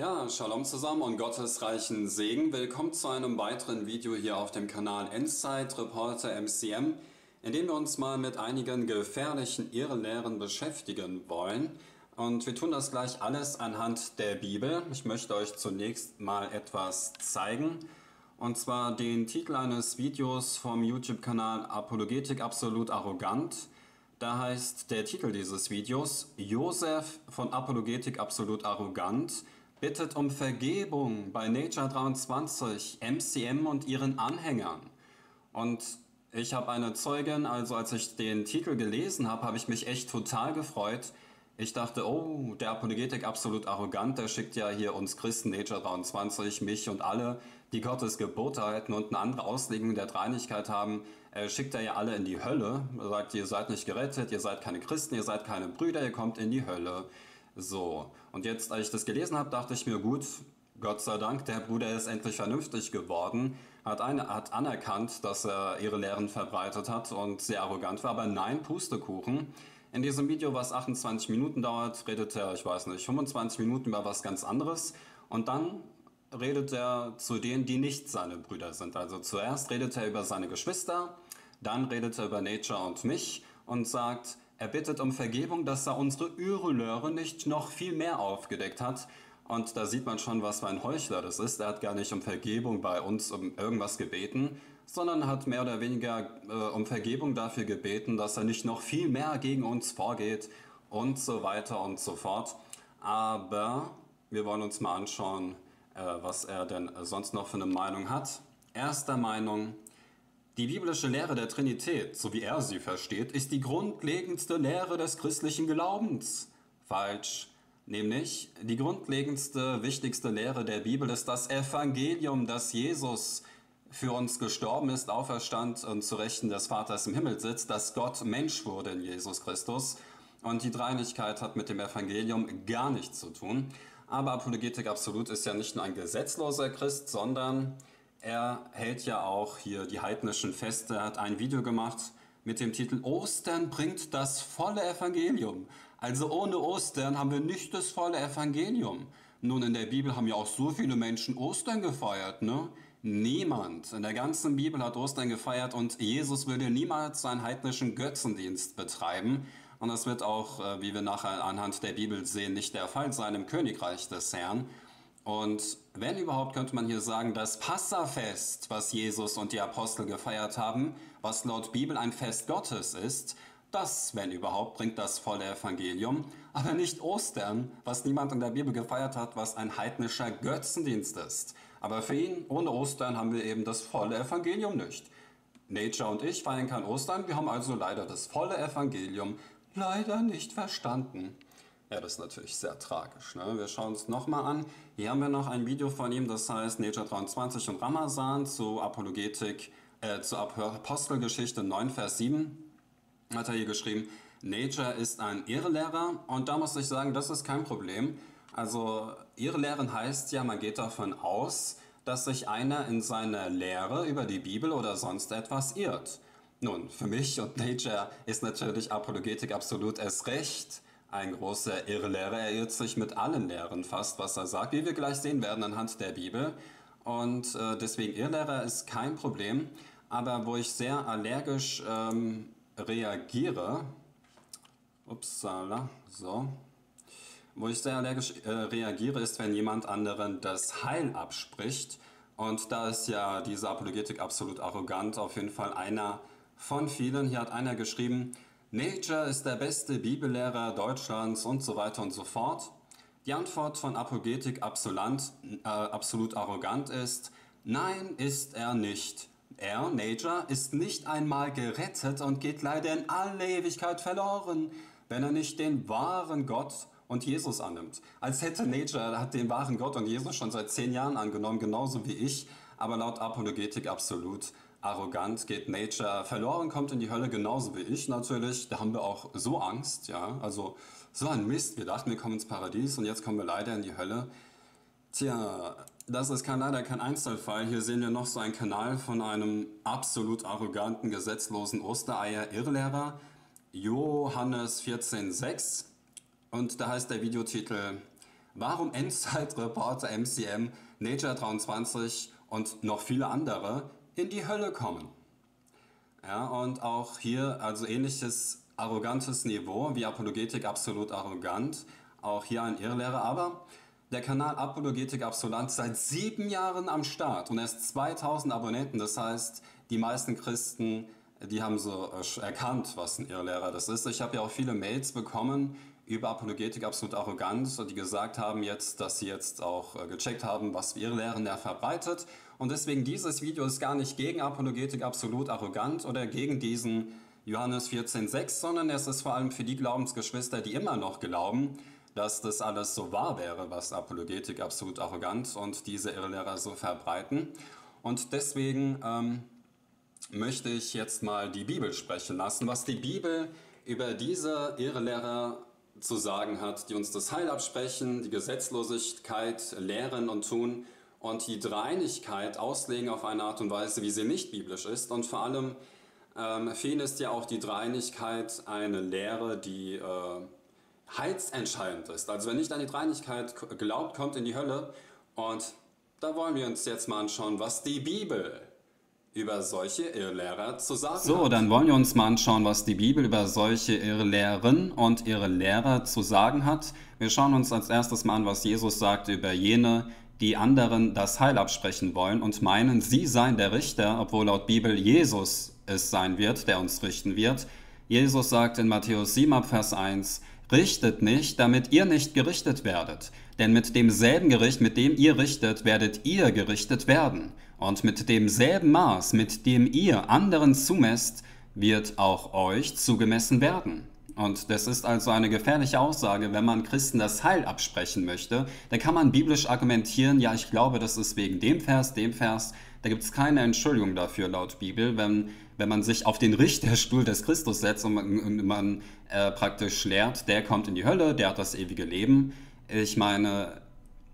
Ja, Shalom zusammen und Gottes reichen Segen. Willkommen zu einem weiteren Video hier auf dem Kanal Endzeit Reporter MCM, in dem wir uns mal mit einigen gefährlichen Irrlehren beschäftigen wollen. Und wir tun das gleich alles anhand der Bibel. Ich möchte euch zunächst mal etwas zeigen. Und zwar den Titel eines Videos vom YouTube-Kanal Apologetik absolut arrogant. Da heißt der Titel dieses Videos Josef von Apologetik absolut arrogant bittet um Vergebung bei Nature 23, MCM und ihren Anhängern. Und ich habe eine Zeugin, also als ich den Titel gelesen habe, habe ich mich echt total gefreut. Ich dachte, oh, der Apologetik absolut arrogant, der schickt ja hier uns Christen, Nature 23, mich und alle, die Gottes Gebote halten und eine andere Auslegung der Dreinigkeit haben, äh, schickt er ja alle in die Hölle. Er sagt, ihr seid nicht gerettet, ihr seid keine Christen, ihr seid keine Brüder, ihr kommt in die Hölle. So, und jetzt, als ich das gelesen habe, dachte ich mir, gut, Gott sei Dank, der Bruder ist endlich vernünftig geworden, hat, eine, hat anerkannt, dass er ihre Lehren verbreitet hat und sehr arrogant war, aber nein, Pustekuchen. In diesem Video, was 28 Minuten dauert, redet er, ich weiß nicht, 25 Minuten über was ganz anderes und dann redet er zu denen, die nicht seine Brüder sind. Also zuerst redet er über seine Geschwister, dann redet er über Nature und mich und sagt, er bittet um Vergebung, dass er unsere Irrlehre nicht noch viel mehr aufgedeckt hat. Und da sieht man schon, was für ein Heuchler das ist. Er hat gar nicht um Vergebung bei uns um irgendwas gebeten, sondern hat mehr oder weniger äh, um Vergebung dafür gebeten, dass er nicht noch viel mehr gegen uns vorgeht und so weiter und so fort. Aber wir wollen uns mal anschauen, äh, was er denn sonst noch für eine Meinung hat. Erster Meinung, die biblische Lehre der Trinität, so wie er sie versteht, ist die grundlegendste Lehre des christlichen Glaubens. Falsch. Nämlich, die grundlegendste, wichtigste Lehre der Bibel ist das Evangelium, dass Jesus für uns gestorben ist, auferstand und zu Rechten des Vaters im Himmel sitzt, dass Gott Mensch wurde in Jesus Christus. Und die Dreinigkeit hat mit dem Evangelium gar nichts zu tun. Aber Apologetik absolut ist ja nicht nur ein gesetzloser Christ, sondern er hält ja auch hier die heidnischen Feste, er hat ein Video gemacht mit dem Titel Ostern bringt das volle Evangelium. Also ohne Ostern haben wir nicht das volle Evangelium. Nun, in der Bibel haben ja auch so viele Menschen Ostern gefeiert, ne? Niemand in der ganzen Bibel hat Ostern gefeiert und Jesus würde niemals seinen heidnischen Götzendienst betreiben. Und das wird auch, äh, wie wir nachher anhand der Bibel sehen, nicht der Fall sein im Königreich des Herrn. Und wenn überhaupt, könnte man hier sagen, das Passafest, was Jesus und die Apostel gefeiert haben, was laut Bibel ein Fest Gottes ist, das, wenn überhaupt, bringt das volle Evangelium, aber nicht Ostern, was niemand in der Bibel gefeiert hat, was ein heidnischer Götzendienst ist. Aber für ihn, ohne Ostern, haben wir eben das volle Evangelium nicht. Nature und ich feiern kein Ostern, wir haben also leider das volle Evangelium leider nicht verstanden. Ja, das ist natürlich sehr tragisch. Ne? Wir schauen uns nochmal an. Hier haben wir noch ein Video von ihm, das heißt Nature 23 und Ramazan zu Apologetik, äh, zur Apostelgeschichte 9, Vers 7. Hat er hier geschrieben, Nature ist ein Irrlehrer und da muss ich sagen, das ist kein Problem. Also Irrlehren heißt ja, man geht davon aus, dass sich einer in seiner Lehre über die Bibel oder sonst etwas irrt. Nun, für mich und Nature ist natürlich Apologetik absolut erst recht ein großer Irrlehrer. Er irrt sich mit allen Lehren fast, was er sagt, wie wir gleich sehen werden anhand der Bibel. Und äh, deswegen Irrlehrer ist kein Problem. Aber wo ich sehr allergisch ähm, reagiere, upsala, so, wo ich sehr allergisch äh, reagiere, ist, wenn jemand anderen das Heil abspricht. Und da ist ja diese Apologetik absolut arrogant, auf jeden Fall einer von vielen. Hier hat einer geschrieben, Nature ist der beste Bibellehrer Deutschlands und so weiter und so fort. Die Antwort von Apologetik absolut, äh, absolut arrogant ist, nein, ist er nicht. Er, Nature, ist nicht einmal gerettet und geht leider in alle Ewigkeit verloren, wenn er nicht den wahren Gott und Jesus annimmt. Als hätte Nature hat den wahren Gott und Jesus schon seit zehn Jahren angenommen, genauso wie ich, aber laut Apologetik absolut arrogant, geht Nature verloren, kommt in die Hölle, genauso wie ich natürlich. Da haben wir auch so Angst, ja. Also so ein Mist. Wir dachten, wir kommen ins Paradies und jetzt kommen wir leider in die Hölle. Tja, das ist kein, leider kein Einzelfall. Hier sehen wir noch so einen Kanal von einem absolut arroganten, gesetzlosen Ostereier-Irrlehrer, Johannes 14,6. Und da heißt der Videotitel warum Endzeitreporter MCM, Nature 23 und noch viele andere in die Hölle kommen. Ja, und auch hier also ähnliches arrogantes Niveau wie Apologetik absolut arrogant, auch hier ein Irrlehrer, aber der Kanal Apologetik Absolut seit sieben Jahren am Start und erst 2000 Abonnenten. Das heißt, die meisten Christen, die haben so äh, erkannt, was ein Irrlehrer das ist. Ich habe ja auch viele Mails bekommen über Apologetik absolut arrogant, die gesagt haben jetzt, dass sie jetzt auch äh, gecheckt haben, was Irrlehren er verbreitet. Und deswegen dieses Video ist gar nicht gegen Apologetik absolut arrogant oder gegen diesen Johannes 14,6, sondern es ist vor allem für die Glaubensgeschwister, die immer noch glauben, dass das alles so wahr wäre, was Apologetik absolut arrogant und diese Irrlehrer so verbreiten. Und deswegen ähm, möchte ich jetzt mal die Bibel sprechen lassen, was die Bibel über diese Irrlehrer zu sagen hat, die uns das Heil absprechen, die Gesetzlosigkeit lehren und tun und die Dreinigkeit auslegen auf eine Art und Weise, wie sie nicht biblisch ist. Und vor allem ähm, ihn ist ja auch die Dreinigkeit eine Lehre, die äh, heilsentscheidend ist. Also wer nicht an die Dreinigkeit glaubt, kommt in die Hölle. Und da wollen wir uns jetzt mal anschauen, was die Bibel über solche Irrlehrer zu sagen so, hat. Dann wollen wir uns mal anschauen, was die Bibel über solche Irrlehren und ihre Lehrer zu sagen hat. Wir schauen uns als erstes mal an, was Jesus sagt über jene, die anderen das Heil absprechen wollen und meinen, sie seien der Richter, obwohl laut Bibel Jesus es sein wird, der uns richten wird. Jesus sagt in Matthäus 7, Vers 1, Richtet nicht, damit ihr nicht gerichtet werdet. Denn mit demselben Gericht, mit dem ihr richtet, werdet ihr gerichtet werden. Und mit demselben Maß, mit dem ihr anderen zumesst, wird auch euch zugemessen werden. Und das ist also eine gefährliche Aussage, wenn man Christen das Heil absprechen möchte. Da kann man biblisch argumentieren, ja, ich glaube, das ist wegen dem Vers, dem Vers. Da gibt es keine Entschuldigung dafür laut Bibel, wenn, wenn man sich auf den Richterstuhl des Christus setzt und man, man äh, praktisch lehrt, der kommt in die Hölle, der hat das ewige Leben. Ich meine,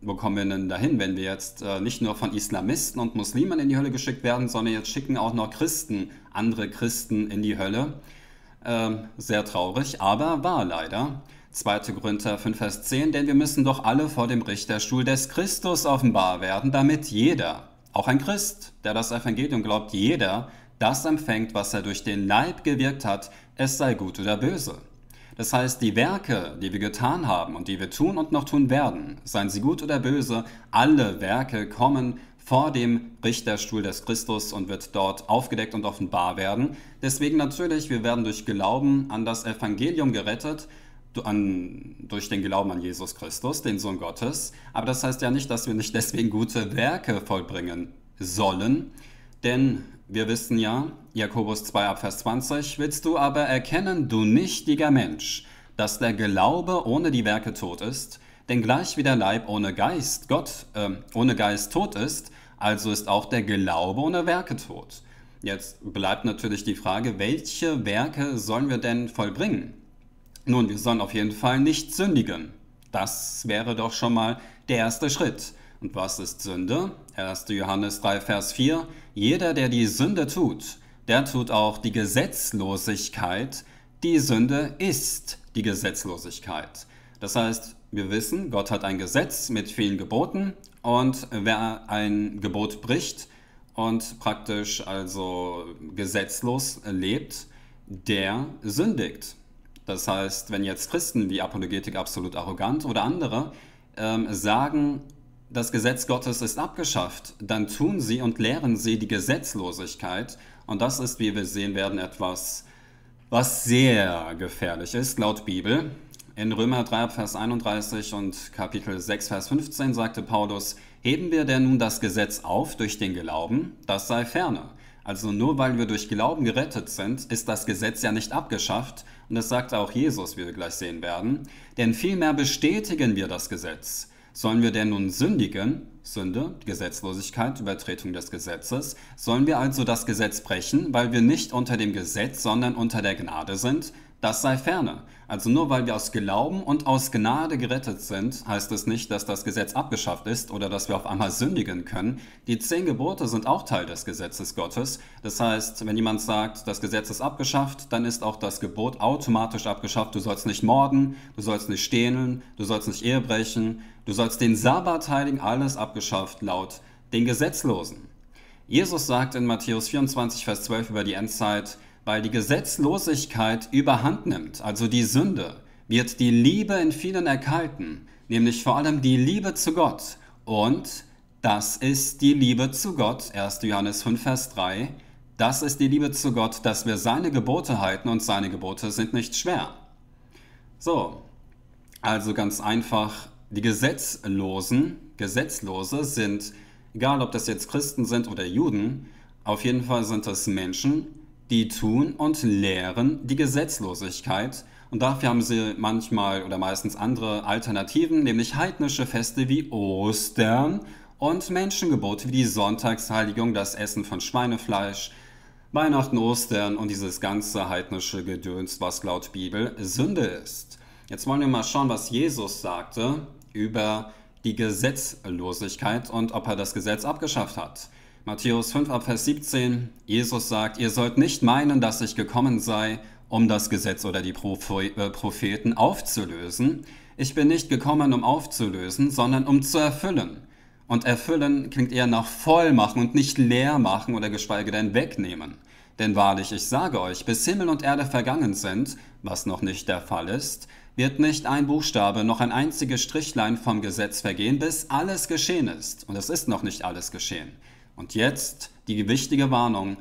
wo kommen wir denn dahin, wenn wir jetzt äh, nicht nur von Islamisten und Muslimen in die Hölle geschickt werden, sondern jetzt schicken auch noch Christen, andere Christen in die Hölle? Ähm, sehr traurig, aber wahr leider. 2. Korinther 5, Vers 10, denn wir müssen doch alle vor dem Richterstuhl des Christus offenbar werden, damit jeder, auch ein Christ, der das Evangelium glaubt, jeder das empfängt, was er durch den Leib gewirkt hat, es sei gut oder böse. Das heißt, die Werke, die wir getan haben und die wir tun und noch tun werden, seien sie gut oder böse, alle Werke kommen vor dem Richterstuhl des Christus und wird dort aufgedeckt und offenbar werden. Deswegen natürlich, wir werden durch Glauben an das Evangelium gerettet, an, durch den Glauben an Jesus Christus, den Sohn Gottes. Aber das heißt ja nicht, dass wir nicht deswegen gute Werke vollbringen sollen, denn wir wissen ja, Jakobus 2 ab Vers 20, willst du aber erkennen, du nichtiger Mensch, dass der Glaube ohne die Werke tot ist? Denn gleich wie der Leib ohne Geist, Gott äh, ohne Geist tot ist, also ist auch der Glaube ohne Werke tot. Jetzt bleibt natürlich die Frage, welche Werke sollen wir denn vollbringen? Nun, wir sollen auf jeden Fall nicht sündigen. Das wäre doch schon mal der erste Schritt. Und was ist Sünde? 1. Johannes 3, Vers 4. Jeder, der die Sünde tut, der tut auch die Gesetzlosigkeit. Die Sünde ist die Gesetzlosigkeit. Das heißt, wir wissen, Gott hat ein Gesetz mit vielen Geboten und wer ein Gebot bricht und praktisch also gesetzlos lebt, der sündigt. Das heißt, wenn jetzt Christen wie Apologetik absolut arrogant oder andere ähm, sagen, das Gesetz Gottes ist abgeschafft, dann tun sie und lehren sie die Gesetzlosigkeit. Und das ist, wie wir sehen werden, etwas, was sehr gefährlich ist, laut Bibel. In Römer 3, Vers 31 und Kapitel 6, Vers 15 sagte Paulus, heben wir denn nun das Gesetz auf durch den Glauben? Das sei ferne. Also nur weil wir durch Glauben gerettet sind, ist das Gesetz ja nicht abgeschafft. Und das sagte auch Jesus, wie wir gleich sehen werden. Denn vielmehr bestätigen wir das Gesetz. Sollen wir denn nun sündigen? Sünde, Gesetzlosigkeit, Übertretung des Gesetzes. Sollen wir also das Gesetz brechen, weil wir nicht unter dem Gesetz, sondern unter der Gnade sind? das sei ferne. Also nur weil wir aus Glauben und aus Gnade gerettet sind, heißt es nicht, dass das Gesetz abgeschafft ist oder dass wir auf einmal sündigen können. Die zehn Gebote sind auch Teil des Gesetzes Gottes. Das heißt, wenn jemand sagt, das Gesetz ist abgeschafft, dann ist auch das Gebot automatisch abgeschafft. Du sollst nicht morden, du sollst nicht stehlen, du sollst nicht Ehe brechen, du sollst den Sabbat heiligen, alles abgeschafft laut den Gesetzlosen. Jesus sagt in Matthäus 24, Vers 12 über die Endzeit, weil die Gesetzlosigkeit überhand nimmt, also die Sünde, wird die Liebe in vielen erkalten, nämlich vor allem die Liebe zu Gott. Und das ist die Liebe zu Gott, 1. Johannes 5, Vers 3. Das ist die Liebe zu Gott, dass wir seine Gebote halten und seine Gebote sind nicht schwer. So, also ganz einfach, die Gesetzlosen, Gesetzlose sind, egal ob das jetzt Christen sind oder Juden, auf jeden Fall sind das Menschen, die tun und lehren die Gesetzlosigkeit und dafür haben sie manchmal oder meistens andere Alternativen, nämlich heidnische Feste wie Ostern und Menschengebote wie die Sonntagsheiligung, das Essen von Schweinefleisch, Weihnachten, Ostern und dieses ganze heidnische Gedöns, was laut Bibel Sünde ist. Jetzt wollen wir mal schauen, was Jesus sagte über die Gesetzlosigkeit und ob er das Gesetz abgeschafft hat. Matthäus 5 ab Vers 17, Jesus sagt, ihr sollt nicht meinen, dass ich gekommen sei, um das Gesetz oder die äh, Propheten aufzulösen. Ich bin nicht gekommen, um aufzulösen, sondern um zu erfüllen. Und erfüllen klingt eher nach voll machen und nicht leer machen oder geschweige denn wegnehmen. Denn wahrlich, ich sage euch, bis Himmel und Erde vergangen sind, was noch nicht der Fall ist, wird nicht ein Buchstabe noch ein einziges Strichlein vom Gesetz vergehen, bis alles geschehen ist. Und es ist noch nicht alles geschehen. Und jetzt die wichtige Warnung.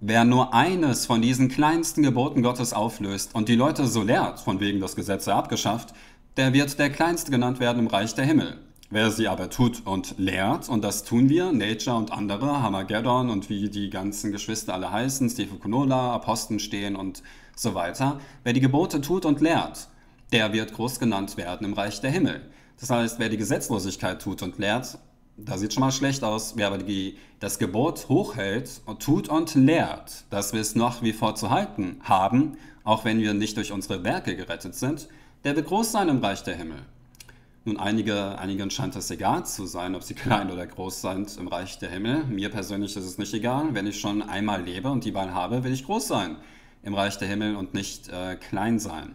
Wer nur eines von diesen kleinsten Geboten Gottes auflöst und die Leute so lehrt, von wegen das Gesetz sei abgeschafft, der wird der Kleinste genannt werden im Reich der Himmel. Wer sie aber tut und lehrt, und das tun wir, Nature und andere, Hamageddon und wie die ganzen Geschwister alle heißen, Steve Kunola, Aposten stehen und so weiter, wer die Gebote tut und lehrt, der wird groß genannt werden im Reich der Himmel. Das heißt, wer die Gesetzlosigkeit tut und lehrt, da sieht schon mal schlecht aus. Wer aber die, das Gebot hochhält und tut und lehrt, dass wir es noch wie vor zu halten haben, auch wenn wir nicht durch unsere Werke gerettet sind, der wird groß sein im Reich der Himmel. Nun, einige, einigen scheint es egal zu sein, ob sie klein oder groß sind im Reich der Himmel. Mir persönlich ist es nicht egal. Wenn ich schon einmal lebe und die Wahl habe, will ich groß sein im Reich der Himmel und nicht äh, klein sein.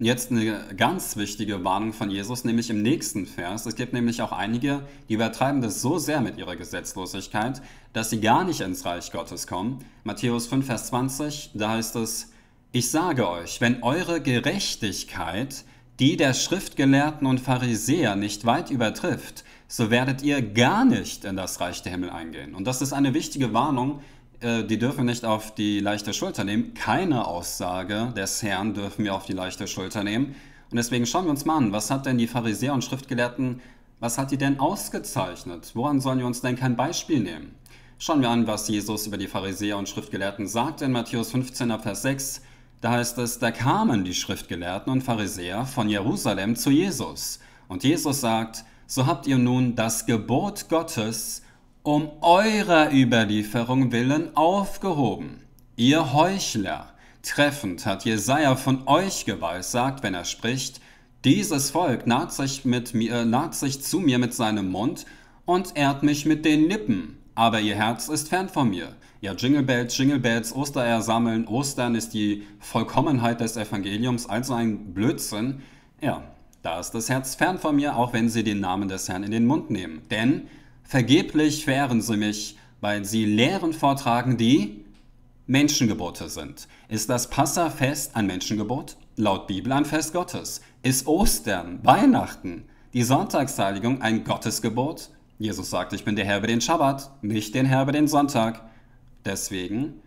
Jetzt eine ganz wichtige Warnung von Jesus, nämlich im nächsten Vers. Es gibt nämlich auch einige, die übertreiben das so sehr mit ihrer Gesetzlosigkeit, dass sie gar nicht ins Reich Gottes kommen. Matthäus 5, Vers 20, da heißt es, ich sage euch, wenn eure Gerechtigkeit die der Schriftgelehrten und Pharisäer nicht weit übertrifft, so werdet ihr gar nicht in das Reich der Himmel eingehen. Und das ist eine wichtige Warnung, äh, die dürfen nicht auf die leichte Schulter nehmen. Keine Aussage des Herrn dürfen wir auf die leichte Schulter nehmen. Und deswegen schauen wir uns mal an, was hat denn die Pharisäer und Schriftgelehrten, was hat die denn ausgezeichnet? Woran sollen wir uns denn kein Beispiel nehmen? Schauen wir an, was Jesus über die Pharisäer und Schriftgelehrten sagt in Matthäus 15, Vers 6. Da heißt es, da kamen die Schriftgelehrten und Pharisäer von Jerusalem zu Jesus. Und Jesus sagt, so habt ihr nun das Gebot Gottes um eurer Überlieferung willen aufgehoben. Ihr Heuchler, treffend hat Jesaja von euch geweissagt, wenn er spricht, dieses Volk naht sich, mit mir, naht sich zu mir mit seinem Mund und ehrt mich mit den Lippen, aber ihr Herz ist fern von mir. Ja, Jingle Bells, Jingle Bells, Ostereier sammeln, Ostern ist die Vollkommenheit des Evangeliums, also ein Blödsinn. Ja, da ist das Herz fern von mir, auch wenn sie den Namen des Herrn in den Mund nehmen. Denn Vergeblich wehren sie mich, weil sie Lehren vortragen, die Menschengebote sind. Ist das Passafest ein Menschengebot? Laut Bibel ein Fest Gottes. Ist Ostern, Weihnachten, die Sonntagsheiligung ein Gottesgebot? Jesus sagt, ich bin der Herr über den Schabbat, nicht den Herr über den Sonntag. Deswegen,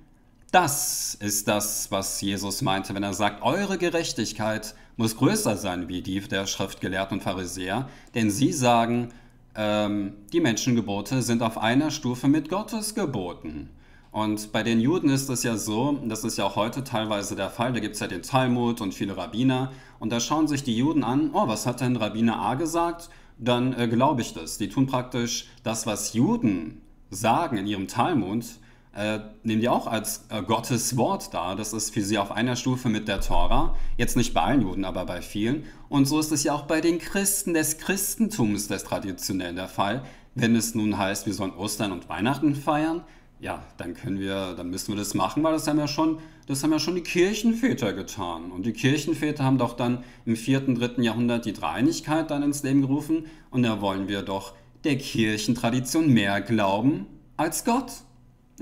das ist das, was Jesus meinte, wenn er sagt, eure Gerechtigkeit muss größer sein wie die der Schriftgelehrten und Pharisäer, denn sie sagen, ähm, die Menschengebote sind auf einer Stufe mit Gottes Geboten. Und bei den Juden ist es ja so, das ist ja auch heute teilweise der Fall, da gibt es ja den Talmud und viele Rabbiner und da schauen sich die Juden an, oh, was hat denn Rabbiner A gesagt? Dann äh, glaube ich das. Die tun praktisch das, was Juden sagen in ihrem Talmud, äh, nehmen die auch als äh, Gottes Wort dar. Das ist für sie auf einer Stufe mit der Tora. Jetzt nicht bei allen Juden, aber bei vielen. Und so ist es ja auch bei den Christen des Christentums des traditionell der Fall. Wenn es nun heißt, wir sollen Ostern und Weihnachten feiern, ja, dann können wir, dann müssen wir das machen, weil das haben ja schon, das haben ja schon die Kirchenväter getan. Und die Kirchenväter haben doch dann im vierten, dritten Jahrhundert die Dreieinigkeit dann ins Leben gerufen. Und da wollen wir doch der Kirchentradition mehr glauben als Gott.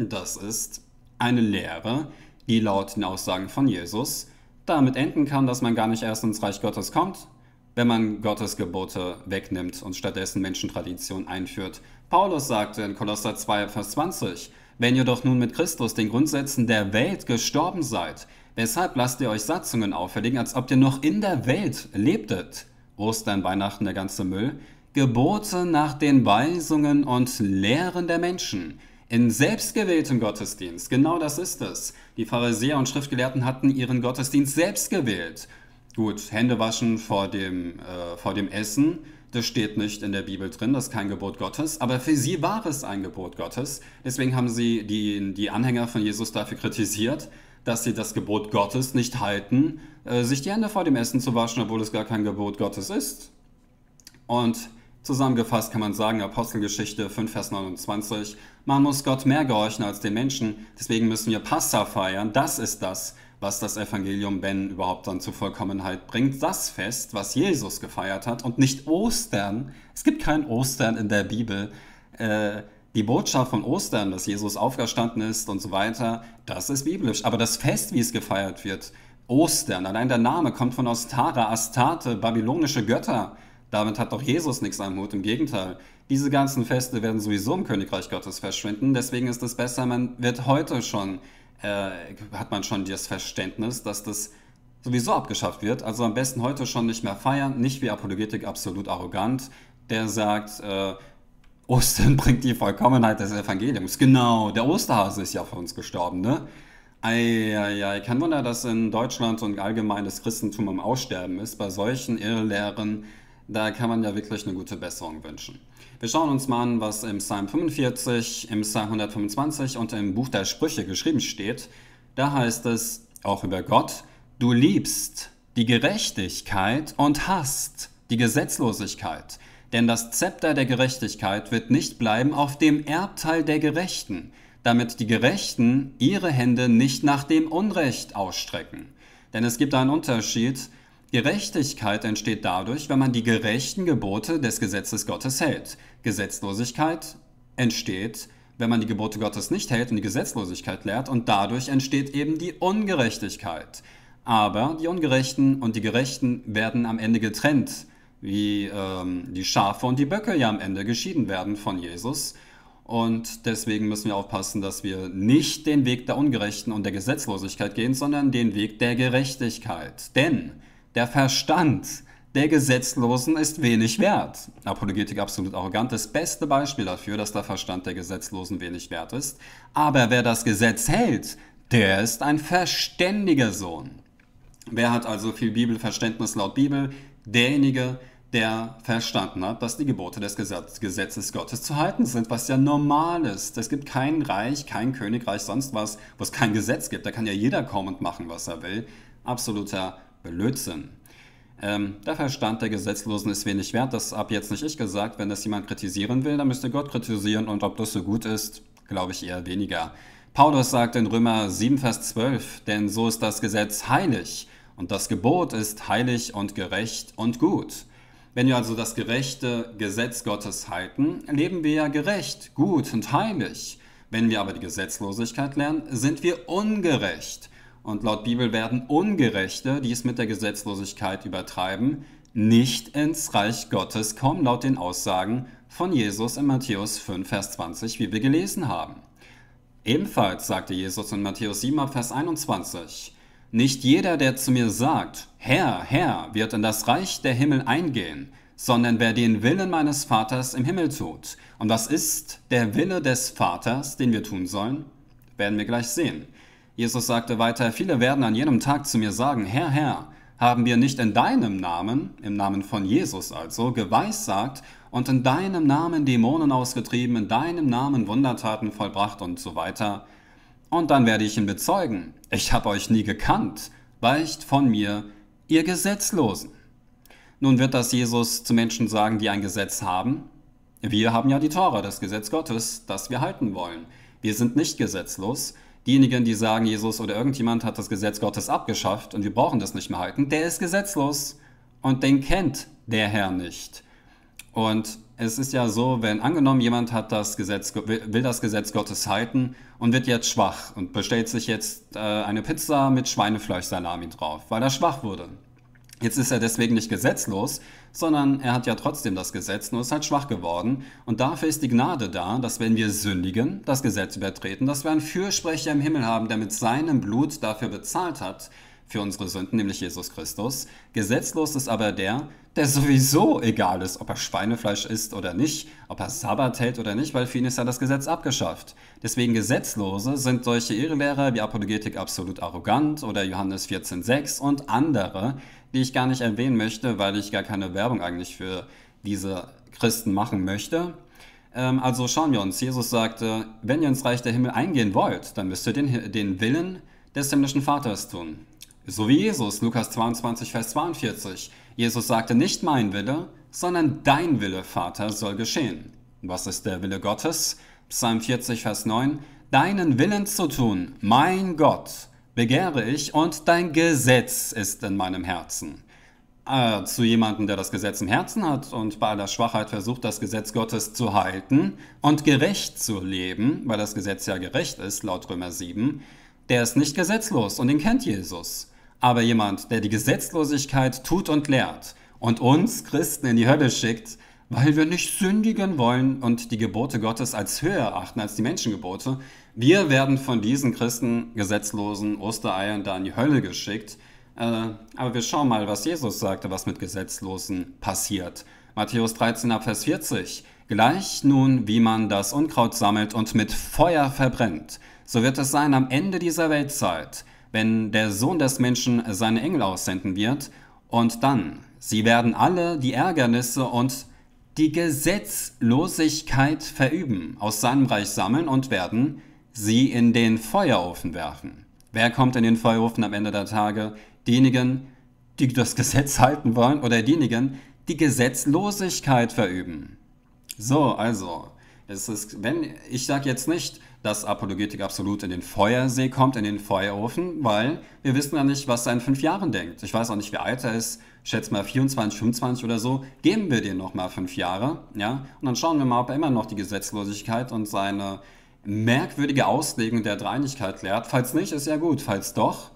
Das ist eine Lehre, die laut den Aussagen von Jesus damit enden kann, dass man gar nicht erst ins Reich Gottes kommt, wenn man Gottes Gebote wegnimmt und stattdessen Menschentradition einführt. Paulus sagte in Kolosser 2, Vers 20, wenn ihr doch nun mit Christus den Grundsätzen der Welt gestorben seid, weshalb lasst ihr euch Satzungen auferlegen, als ob ihr noch in der Welt lebtet? Ostern, Weihnachten, der ganze Müll. Gebote nach den Weisungen und Lehren der Menschen. In selbstgewähltem Gottesdienst. Genau das ist es. Die Pharisäer und Schriftgelehrten hatten ihren Gottesdienst selbst gewählt. Gut, Hände waschen vor dem, äh, vor dem Essen das steht nicht in der Bibel drin, das ist kein Gebot Gottes, aber für sie war es ein Gebot Gottes. Deswegen haben sie die, die Anhänger von Jesus dafür kritisiert, dass sie das Gebot Gottes nicht halten, äh, sich die Hände vor dem Essen zu waschen, obwohl es gar kein Gebot Gottes ist. Und zusammengefasst kann man sagen, Apostelgeschichte 5, Vers 29, man muss Gott mehr gehorchen als den Menschen, deswegen müssen wir Passa feiern, das ist das, was das Evangelium, wenn überhaupt dann zur Vollkommenheit bringt, das Fest, was Jesus gefeiert hat und nicht Ostern. Es gibt kein Ostern in der Bibel. Äh, die Botschaft von Ostern, dass Jesus auferstanden ist und so weiter, das ist biblisch. Aber das Fest, wie es gefeiert wird, Ostern, allein der Name kommt von Ostara, Astarte, babylonische Götter. Damit hat doch Jesus nichts am Hut. Im Gegenteil, diese ganzen Feste werden sowieso im Königreich Gottes verschwinden. Deswegen ist es besser, man wird heute schon äh, hat man schon das Verständnis, dass das sowieso abgeschafft wird. Also am besten heute schon nicht mehr feiern, nicht wie Apologetik absolut arrogant, der sagt, äh, Ostern bringt die Vollkommenheit des Evangeliums. Genau, der Osterhase ist ja für uns gestorben, ne? Eieiei, kein Wunder, dass in Deutschland und allgemein das Christentum am Aussterben ist. Bei solchen Irrlehren, da kann man ja wirklich eine gute Besserung wünschen. Wir schauen uns mal an, was im Psalm 45, im Psalm 125 und im Buch der Sprüche geschrieben steht. Da heißt es auch über Gott, du liebst die Gerechtigkeit und hast die Gesetzlosigkeit. Denn das Zepter der Gerechtigkeit wird nicht bleiben auf dem Erbteil der Gerechten, damit die Gerechten ihre Hände nicht nach dem Unrecht ausstrecken. Denn es gibt einen Unterschied Gerechtigkeit entsteht dadurch, wenn man die gerechten Gebote des Gesetzes Gottes hält. Gesetzlosigkeit entsteht, wenn man die Gebote Gottes nicht hält und die Gesetzlosigkeit lehrt und dadurch entsteht eben die Ungerechtigkeit. Aber die Ungerechten und die Gerechten werden am Ende getrennt, wie ähm, die Schafe und die Böcke ja am Ende geschieden werden von Jesus. Und deswegen müssen wir aufpassen, dass wir nicht den Weg der Ungerechten und der Gesetzlosigkeit gehen, sondern den Weg der Gerechtigkeit. Denn der Verstand der Gesetzlosen ist wenig wert. Apologetik absolut arrogant. Das beste Beispiel dafür, dass der Verstand der Gesetzlosen wenig wert ist. Aber wer das Gesetz hält, der ist ein verständiger Sohn. Wer hat also viel Bibelverständnis laut Bibel? Derjenige, der verstanden hat, dass die Gebote des Gesetzes Gottes zu halten sind, was ja normal ist. Es gibt kein Reich, kein Königreich, sonst was, wo es kein Gesetz gibt. Da kann ja jeder kommen und machen, was er will. Absoluter Blödsinn. Ähm, der Verstand der Gesetzlosen ist wenig wert, das habe jetzt nicht ich gesagt. Wenn das jemand kritisieren will, dann müsste Gott kritisieren und ob das so gut ist, glaube ich eher weniger. Paulus sagt in Römer 7, Vers 12, denn so ist das Gesetz heilig und das Gebot ist heilig und gerecht und gut. Wenn wir also das gerechte Gesetz Gottes halten, leben wir ja gerecht, gut und heilig. Wenn wir aber die Gesetzlosigkeit lernen, sind wir ungerecht. Und laut Bibel werden Ungerechte, die es mit der Gesetzlosigkeit übertreiben, nicht ins Reich Gottes kommen, laut den Aussagen von Jesus in Matthäus 5, Vers 20, wie wir gelesen haben. Ebenfalls sagte Jesus in Matthäus 7, Vers 21, Nicht jeder, der zu mir sagt, Herr, Herr, wird in das Reich der Himmel eingehen, sondern wer den Willen meines Vaters im Himmel tut. Und was ist der Wille des Vaters, den wir tun sollen? Werden wir gleich sehen. Jesus sagte weiter, viele werden an jenem Tag zu mir sagen, Herr, Herr, haben wir nicht in deinem Namen, im Namen von Jesus also, geweissagt und in deinem Namen Dämonen ausgetrieben, in deinem Namen Wundertaten vollbracht und so weiter. Und dann werde ich ihn bezeugen, ich habe euch nie gekannt, weicht von mir, ihr Gesetzlosen. Nun wird das Jesus zu Menschen sagen, die ein Gesetz haben. Wir haben ja die Tora, das Gesetz Gottes, das wir halten wollen. Wir sind nicht gesetzlos. Diejenigen, die sagen, Jesus oder irgendjemand hat das Gesetz Gottes abgeschafft und wir brauchen das nicht mehr halten, der ist gesetzlos und den kennt der Herr nicht. Und es ist ja so, wenn angenommen jemand hat das Gesetz, will das Gesetz Gottes halten und wird jetzt schwach und bestellt sich jetzt äh, eine Pizza mit Schweinefleischsalami drauf, weil er schwach wurde. Jetzt ist er deswegen nicht gesetzlos, sondern er hat ja trotzdem das Gesetz, nur ist halt schwach geworden. Und dafür ist die Gnade da, dass wenn wir sündigen, das Gesetz übertreten, dass wir einen Fürsprecher im Himmel haben, der mit seinem Blut dafür bezahlt hat, für unsere Sünden, nämlich Jesus Christus. Gesetzlos ist aber der, der sowieso egal ist, ob er Schweinefleisch isst oder nicht, ob er Sabbat hält oder nicht, weil für ihn ist ja das Gesetz abgeschafft. Deswegen Gesetzlose sind solche Irrlehrer wie Apologetik absolut arrogant oder Johannes 14,6 und andere, die ich gar nicht erwähnen möchte, weil ich gar keine Werbung eigentlich für diese Christen machen möchte. Ähm, also schauen wir uns. Jesus sagte, wenn ihr ins Reich der Himmel eingehen wollt, dann müsst ihr den, den Willen des himmlischen Vaters tun. So wie Jesus, Lukas 22, Vers 42. Jesus sagte, nicht mein Wille, sondern dein Wille, Vater, soll geschehen. Was ist der Wille Gottes? Psalm 40, Vers 9. Deinen Willen zu tun, mein Gott, begehre ich und dein Gesetz ist in meinem Herzen. Äh, zu jemandem, der das Gesetz im Herzen hat und bei aller Schwachheit versucht, das Gesetz Gottes zu halten und gerecht zu leben, weil das Gesetz ja gerecht ist, laut Römer 7, der ist nicht gesetzlos und den kennt Jesus aber jemand, der die Gesetzlosigkeit tut und lehrt und uns Christen in die Hölle schickt, weil wir nicht sündigen wollen und die Gebote Gottes als höher achten als die Menschengebote, wir werden von diesen Christen gesetzlosen Ostereiern da in die Hölle geschickt. Äh, aber wir schauen mal, was Jesus sagte, was mit Gesetzlosen passiert. Matthäus 13 Vers 40. Gleich nun, wie man das Unkraut sammelt und mit Feuer verbrennt, so wird es sein am Ende dieser Weltzeit wenn der Sohn des Menschen seine Engel aussenden wird, und dann, sie werden alle die Ärgernisse und die Gesetzlosigkeit verüben, aus seinem Reich sammeln und werden sie in den Feuerofen werfen. Wer kommt in den Feuerofen am Ende der Tage? Diejenigen, die das Gesetz halten wollen oder diejenigen, die Gesetzlosigkeit verüben. So, also, es ist, wenn, ich sage jetzt nicht, dass Apologetik absolut in den Feuersee kommt, in den Feuerofen, weil wir wissen ja nicht, was er in fünf Jahren denkt. Ich weiß auch nicht, wie alt er ist, schätze mal 24, 25 oder so. Geben wir dir noch mal fünf Jahre, ja, und dann schauen wir mal, ob er immer noch die Gesetzlosigkeit und seine merkwürdige Auslegung der Dreinigkeit lehrt. Falls nicht, ist ja gut. Falls doch,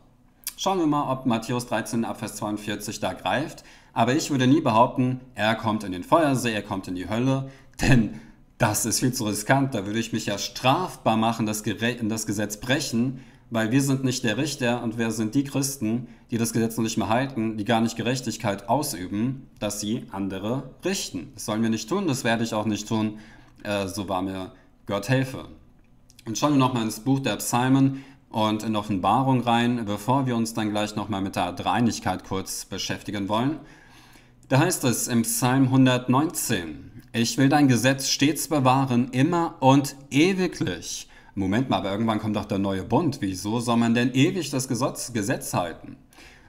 schauen wir mal, ob Matthäus 13 Abvers 42 da greift. Aber ich würde nie behaupten, er kommt in den Feuersee, er kommt in die Hölle, denn das ist viel zu riskant. Da würde ich mich ja strafbar machen, das, das Gesetz brechen, weil wir sind nicht der Richter und wer sind die Christen, die das Gesetz noch nicht mehr halten, die gar nicht Gerechtigkeit ausüben, dass sie andere richten. Das sollen wir nicht tun, das werde ich auch nicht tun, äh, so war mir Gott helfe. Und schauen wir nochmal ins Buch der Psalmen und in Offenbarung rein, bevor wir uns dann gleich nochmal mit der Dreinigkeit kurz beschäftigen wollen. Da heißt es im Psalm 119, ich will dein Gesetz stets bewahren, immer und ewiglich. Moment mal, aber irgendwann kommt doch der neue Bund. Wieso soll man denn ewig das Gesetz halten?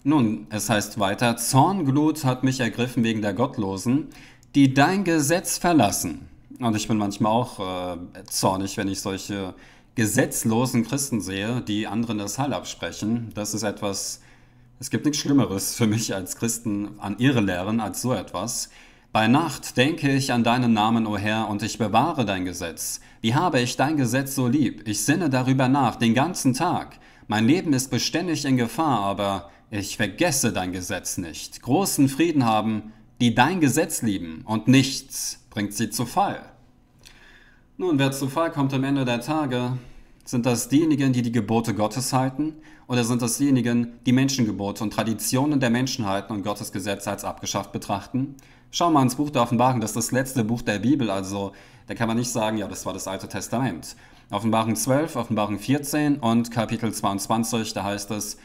Nun, es heißt weiter, Zornglut hat mich ergriffen wegen der Gottlosen, die dein Gesetz verlassen. Und ich bin manchmal auch äh, zornig, wenn ich solche gesetzlosen Christen sehe, die anderen das Heil absprechen. Das ist etwas, es gibt nichts Schlimmeres für mich als Christen an ihre Lehren als so etwas. Bei Nacht denke ich an deinen Namen, o Herr, und ich bewahre dein Gesetz. Wie habe ich dein Gesetz so lieb? Ich sinne darüber nach den ganzen Tag. Mein Leben ist beständig in Gefahr, aber ich vergesse dein Gesetz nicht. Großen Frieden haben, die dein Gesetz lieben, und nichts bringt sie zu Fall. Nun, wer zu Fall kommt am Ende der Tage, sind das diejenigen, die die Gebote Gottes halten, oder sind das diejenigen, die Menschengebote und Traditionen der Menschen halten und Gottes Gesetz als abgeschafft betrachten? Schau mal ins Buch der Offenbarung, das ist das letzte Buch der Bibel, also da kann man nicht sagen, ja, das war das Alte Testament. Offenbarung 12, Offenbarung 14 und Kapitel 22, da heißt es,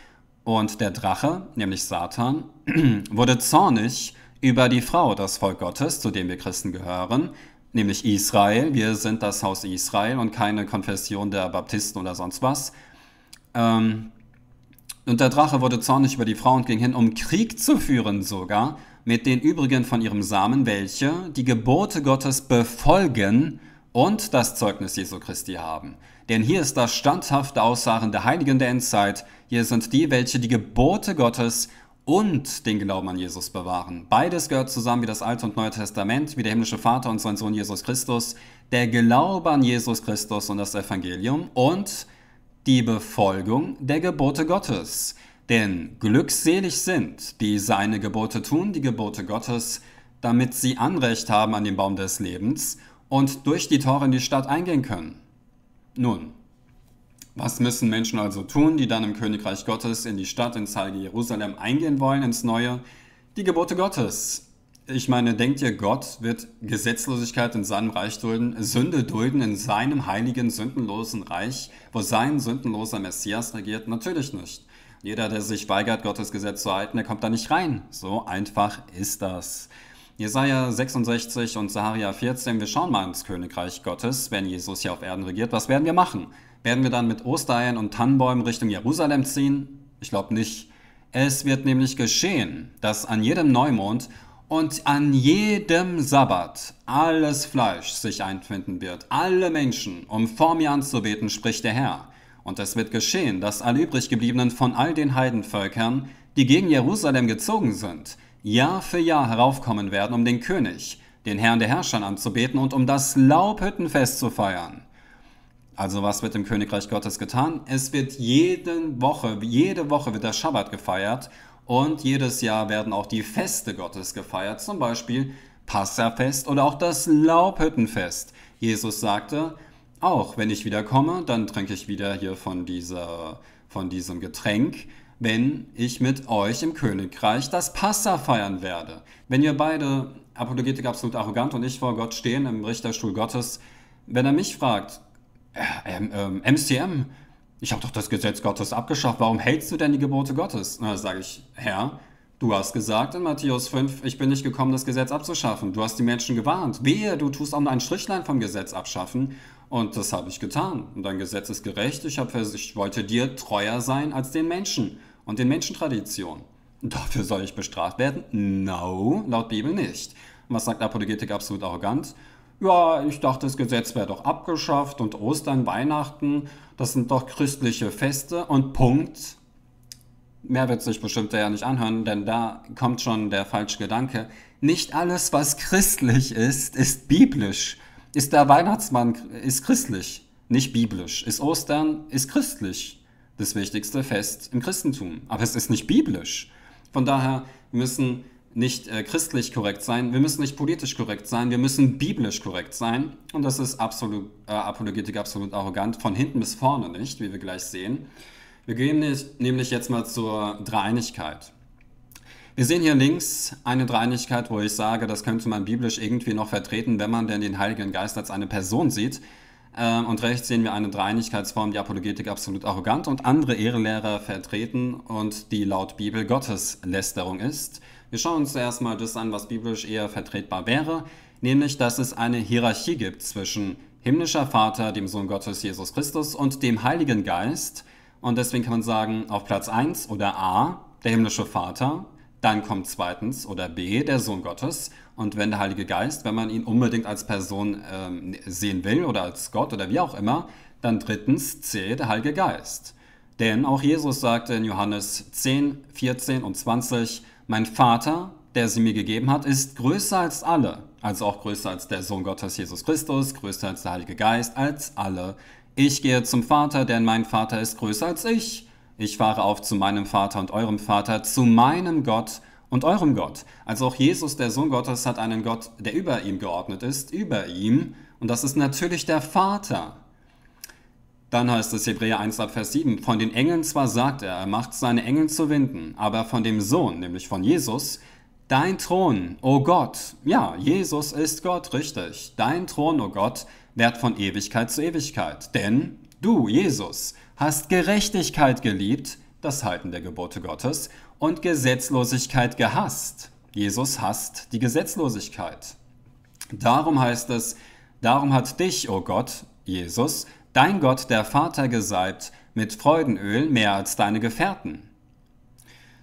und der Drache, nämlich Satan, wurde zornig über die Frau, das Volk Gottes, zu dem wir Christen gehören, nämlich Israel. Wir sind das Haus Israel und keine Konfession der Baptisten oder sonst was. Ähm, und der Drache wurde zornig über die Frau und ging hin, um Krieg zu führen sogar mit den übrigen von ihrem Samen, welche die Gebote Gottes befolgen und das Zeugnis Jesu Christi haben. Denn hier ist das standhafte Aussagen der Heiligen der Endzeit. Hier sind die, welche die Gebote Gottes und den Glauben an Jesus bewahren. Beides gehört zusammen wie das Alte und Neue Testament, wie der himmlische Vater und sein Sohn Jesus Christus, der Glaube an Jesus Christus und das Evangelium und die Befolgung der Gebote Gottes. Denn glückselig sind, die seine Gebote tun, die Gebote Gottes, damit sie Anrecht haben an den Baum des Lebens und durch die Tore in die Stadt eingehen können. Nun, was müssen Menschen also tun, die dann im Königreich Gottes in die Stadt, ins heilige Jerusalem eingehen wollen, ins Neue? Die Gebote Gottes. Ich meine, denkt ihr, Gott wird Gesetzlosigkeit in seinem Reich dulden, Sünde dulden in seinem heiligen, sündenlosen Reich, wo sein sündenloser Messias regiert? Natürlich nicht. Jeder, der sich weigert, Gottes Gesetz zu halten, der kommt da nicht rein. So einfach ist das. Jesaja 66 und Saharia 14, wir schauen mal ins Königreich Gottes, wenn Jesus hier auf Erden regiert. Was werden wir machen? Werden wir dann mit Ostereiern und Tannenbäumen Richtung Jerusalem ziehen? Ich glaube nicht. Es wird nämlich geschehen, dass an jedem Neumond und an jedem Sabbat alles Fleisch sich einfinden wird, alle Menschen, um vor mir anzubeten, spricht der Herr. Und es wird geschehen, dass alle übriggebliebenen von all den Heidenvölkern, die gegen Jerusalem gezogen sind, Jahr für Jahr heraufkommen werden, um den König, den Herrn der Herrscher anzubeten und um das Laubhüttenfest zu feiern. Also was wird im Königreich Gottes getan? Es wird jede Woche, jede Woche wird der Schabbat gefeiert und jedes Jahr werden auch die Feste Gottes gefeiert, zum Beispiel Passafest oder auch das Laubhüttenfest. Jesus sagte, auch wenn ich wiederkomme, dann trinke ich wieder hier von, dieser, von diesem Getränk, wenn ich mit euch im Königreich das Passa feiern werde. Wenn ihr beide, Apologetik absolut arrogant und ich vor Gott stehen im Richterstuhl Gottes, wenn er mich fragt, äh, ähm, ähm, MCM, ich habe doch das Gesetz Gottes abgeschafft, warum hältst du denn die Gebote Gottes? Na, sage ich, Herr, du hast gesagt in Matthäus 5, ich bin nicht gekommen, das Gesetz abzuschaffen. Du hast die Menschen gewarnt. Wehe, du tust auch nur ein Strichlein vom Gesetz abschaffen. Und das habe ich getan. Und dein Gesetz ist gerecht. Ich, hab, ich wollte dir treuer sein als den Menschen und den Menschentraditionen. Dafür soll ich bestraft werden? No, laut Bibel nicht. Und was sagt Apologetik absolut arrogant? Ja, ich dachte, das Gesetz wäre doch abgeschafft und Ostern, Weihnachten, das sind doch christliche Feste und Punkt. Mehr wird sich bestimmt ja nicht anhören, denn da kommt schon der falsche Gedanke. Nicht alles, was christlich ist, ist biblisch. Ist der Weihnachtsmann ist christlich, nicht biblisch. Ist Ostern ist christlich, das wichtigste Fest im Christentum, aber es ist nicht biblisch. Von daher müssen nicht äh, christlich korrekt sein, wir müssen nicht politisch korrekt sein, wir müssen biblisch korrekt sein. Und das ist absolut, äh, Apologetik absolut arrogant, von hinten bis vorne nicht, wie wir gleich sehen. Wir gehen nicht, nämlich jetzt mal zur Dreieinigkeit. Wir sehen hier links eine Dreieinigkeit, wo ich sage, das könnte man biblisch irgendwie noch vertreten, wenn man denn den Heiligen Geist als eine Person sieht. Ähm, und rechts sehen wir eine Dreieinigkeitsform, die Apologetik absolut arrogant und andere Ehrelehrer vertreten und die laut Bibel Gotteslästerung ist. Wir schauen uns zuerst mal das an, was biblisch eher vertretbar wäre, nämlich dass es eine Hierarchie gibt zwischen himmlischer Vater, dem Sohn Gottes Jesus Christus und dem Heiligen Geist. Und deswegen kann man sagen, auf Platz 1 oder A, der himmlische Vater, dann kommt zweitens oder B, der Sohn Gottes. Und wenn der Heilige Geist, wenn man ihn unbedingt als Person ähm, sehen will oder als Gott oder wie auch immer, dann drittens C, der Heilige Geist. Denn auch Jesus sagte in Johannes 10, 14 und 20, mein Vater, der sie mir gegeben hat, ist größer als alle, also auch größer als der Sohn Gottes Jesus Christus, größer als der Heilige Geist, als alle. Ich gehe zum Vater, denn mein Vater ist größer als ich. Ich fahre auf zu meinem Vater und eurem Vater, zu meinem Gott und eurem Gott. Also auch Jesus, der Sohn Gottes, hat einen Gott, der über ihm geordnet ist, über ihm. Und das ist natürlich der Vater. Dann heißt es Hebräer 1 ab Vers 7, von den Engeln zwar sagt er, er macht seine Engel zu winden, aber von dem Sohn, nämlich von Jesus, dein Thron, o Gott, ja, Jesus ist Gott, richtig, dein Thron, o Gott, währt von Ewigkeit zu Ewigkeit. Denn du, Jesus, hast Gerechtigkeit geliebt, das Halten der Gebote Gottes, und Gesetzlosigkeit gehasst. Jesus hasst die Gesetzlosigkeit. Darum heißt es, darum hat dich, o oh Gott, Jesus, dein Gott, der Vater, gesalbt mit Freudenöl mehr als deine Gefährten.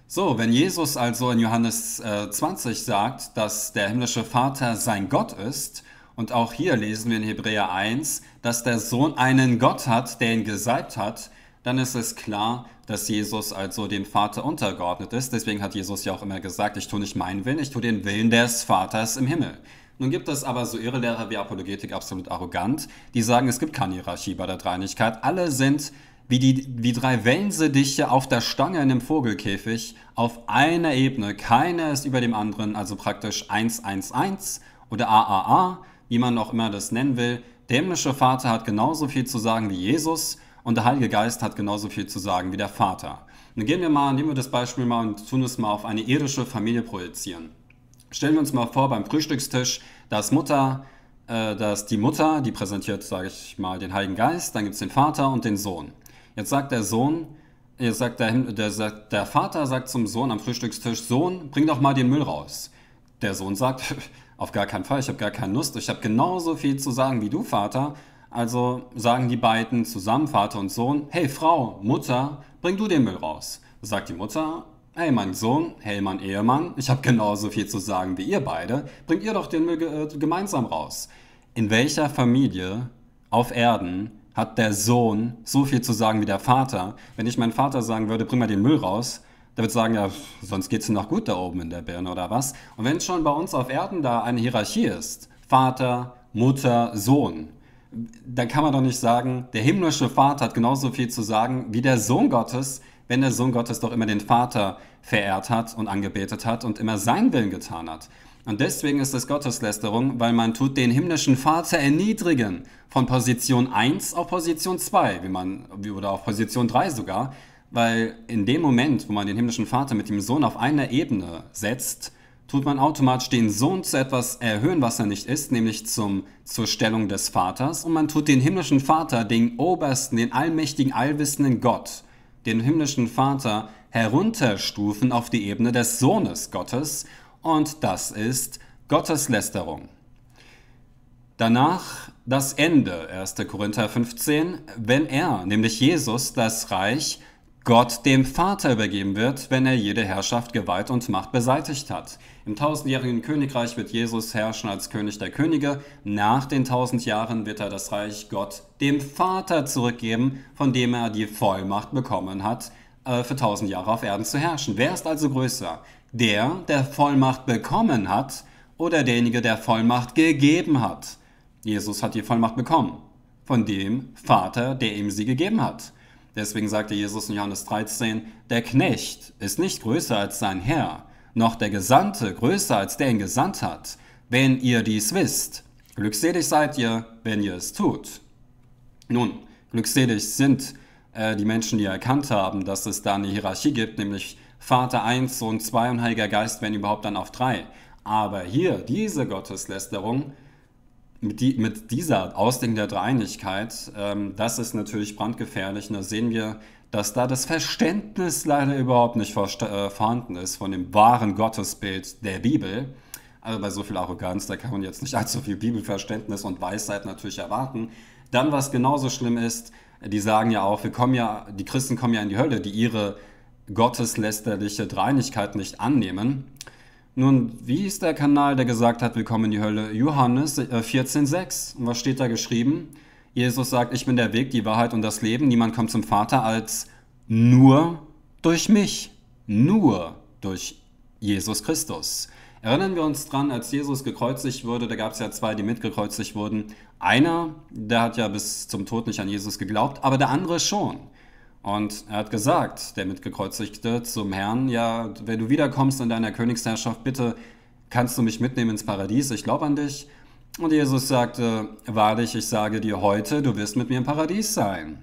So, wenn Jesus also in Johannes äh, 20 sagt, dass der himmlische Vater sein Gott ist, und auch hier lesen wir in Hebräer 1, dass der Sohn einen Gott hat, der ihn gesalbt hat, dann ist es klar, dass Jesus also dem Vater untergeordnet ist. Deswegen hat Jesus ja auch immer gesagt, ich tue nicht meinen Willen, ich tue den Willen des Vaters im Himmel. Nun gibt es aber so Irrlehrer wie Apologetik absolut arrogant, die sagen, es gibt keine Hierarchie bei der Dreinigkeit. Alle sind wie, die, wie drei Wellensittiche auf der Stange in einem Vogelkäfig auf einer Ebene. Keiner ist über dem anderen, also praktisch 111 oder AAA, wie man auch immer das nennen will. Der himmlische Vater hat genauso viel zu sagen wie Jesus und der Heilige Geist hat genauso viel zu sagen wie der Vater. Dann gehen wir mal, nehmen wir das Beispiel mal und tun es mal auf eine irdische Familie projizieren. Stellen wir uns mal vor, beim Frühstückstisch, dass Mutter, äh, dass die Mutter, die präsentiert, sage ich mal, den Heiligen Geist, dann gibt es den Vater und den Sohn. Jetzt sagt der Sohn, jetzt sagt der, der, der Vater sagt zum Sohn am Frühstückstisch, Sohn, bring doch mal den Müll raus. Der Sohn sagt, auf gar keinen Fall, ich habe gar keine Lust, ich habe genauso viel zu sagen wie du, Vater. Also sagen die beiden zusammen, Vater und Sohn, hey Frau, Mutter, bring du den Müll raus. Sagt die Mutter, hey mein Sohn, hey mein Ehemann, ich habe genauso viel zu sagen wie ihr beide, bringt ihr doch den Müll äh, gemeinsam raus. In welcher Familie auf Erden hat der Sohn so viel zu sagen wie der Vater. Wenn ich meinen Vater sagen würde, bring mal den Müll raus, der wird sagen, ja, sonst geht es noch gut da oben in der Birne oder was. Und wenn schon bei uns auf Erden da eine Hierarchie ist, Vater, Mutter, Sohn, dann kann man doch nicht sagen, der himmlische Vater hat genauso viel zu sagen wie der Sohn Gottes, wenn der Sohn Gottes doch immer den Vater verehrt hat und angebetet hat und immer seinen Willen getan hat. Und deswegen ist es Gotteslästerung, weil man tut den himmlischen Vater erniedrigen. Von Position 1 auf Position 2, wie man, oder auf Position 3 sogar. Weil in dem Moment, wo man den himmlischen Vater mit dem Sohn auf einer Ebene setzt, tut man automatisch den Sohn zu etwas erhöhen, was er nicht ist, nämlich zum, zur Stellung des Vaters. Und man tut den himmlischen Vater, den obersten, den allmächtigen, allwissenden Gott, den himmlischen Vater herunterstufen auf die Ebene des Sohnes Gottes und das ist Gotteslästerung. Danach das Ende, 1. Korinther 15, wenn er, nämlich Jesus, das Reich Gott dem Vater übergeben wird, wenn er jede Herrschaft, Gewalt und Macht beseitigt hat. Im tausendjährigen Königreich wird Jesus herrschen als König der Könige. Nach den tausend Jahren wird er das Reich Gott dem Vater zurückgeben, von dem er die Vollmacht bekommen hat, äh, für tausend Jahre auf Erden zu herrschen. Wer ist also größer? Der, der Vollmacht bekommen hat oder derjenige, der Vollmacht gegeben hat. Jesus hat die Vollmacht bekommen von dem Vater, der ihm sie gegeben hat. Deswegen sagte Jesus in Johannes 13, der Knecht ist nicht größer als sein Herr, noch der Gesandte größer als der ihn gesandt hat. Wenn ihr dies wisst, glückselig seid ihr, wenn ihr es tut. Nun, glückselig sind äh, die Menschen, die erkannt haben, dass es da eine Hierarchie gibt, nämlich Vater 1, Sohn 2 und Heiliger Geist, wenn überhaupt dann auf 3. Aber hier, diese Gotteslästerung, mit, die, mit dieser Ausdehnung der Dreieinigkeit, ähm, das ist natürlich brandgefährlich. Und da sehen wir, dass da das Verständnis leider überhaupt nicht äh, vorhanden ist von dem wahren Gottesbild der Bibel. Also bei so viel Arroganz, da kann man jetzt nicht allzu viel Bibelverständnis und Weisheit natürlich erwarten. Dann, was genauso schlimm ist, die sagen ja auch, wir kommen ja, die Christen kommen ja in die Hölle, die ihre gotteslästerliche Dreinigkeit nicht annehmen. Nun, wie ist der Kanal, der gesagt hat, willkommen in die Hölle? Johannes 14,6. Äh, und was steht da geschrieben? Jesus sagt, ich bin der Weg, die Wahrheit und das Leben. Niemand kommt zum Vater als nur durch mich. Nur durch Jesus Christus. Erinnern wir uns dran, als Jesus gekreuzigt wurde, da gab es ja zwei, die mitgekreuzigt wurden. Einer, der hat ja bis zum Tod nicht an Jesus geglaubt, aber der andere schon. Und er hat gesagt, der Mitgekreuzigte, zum Herrn, ja, wenn du wiederkommst in deiner Königsherrschaft, bitte kannst du mich mitnehmen ins Paradies, ich glaube an dich. Und Jesus sagte, wahrlich, ich sage dir heute, du wirst mit mir im Paradies sein.